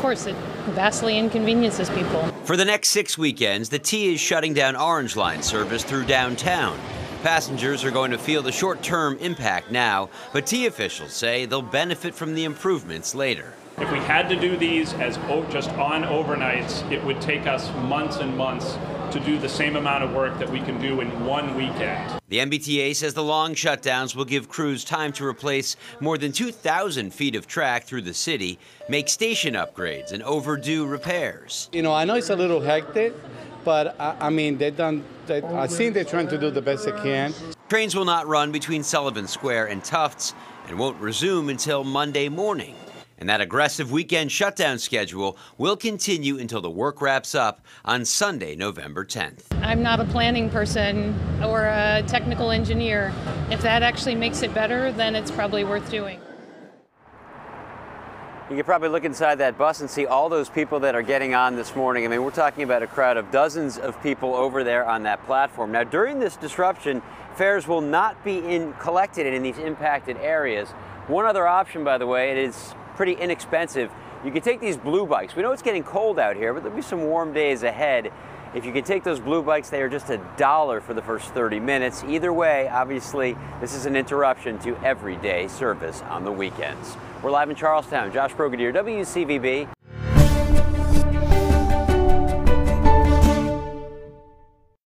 course, it vastly inconveniences people. For the next six weekends, the T is shutting down Orange Line service through downtown. Passengers are going to feel the short term impact now, but T officials say they'll benefit from the improvements later. If we had to do these as just on overnights, it would take us months and months to do the same amount of work that we can do in one weekend. The MBTA says the long shutdowns will give crews time to replace more than 2,000 feet of track through the city, make station upgrades and overdue repairs. You know, I know it's a little hectic, but I, I mean, they've done, they, I think they're trying to do the best they can. Trains will not run between Sullivan Square and Tufts and won't resume until Monday morning. And that aggressive weekend shutdown schedule will continue until the work wraps up on Sunday, November 10th. I'm not a planning person or a technical engineer. If that actually makes it better, then it's probably worth doing. You can probably look inside that bus and see all those people that are getting on this morning. I mean, we're talking about a crowd of dozens of people over there on that platform. Now, during this disruption, fares will not be in, collected in these impacted areas. One other option, by the way, it is pretty inexpensive. You can take these blue bikes. We know it's getting cold out here, but there'll be some warm days ahead. If you can take those blue bikes, they are just a dollar for the first 30 minutes. Either way, obviously, this is an interruption to everyday service on the weekends. We're live in Charlestown. Josh Brogadir, WCVB.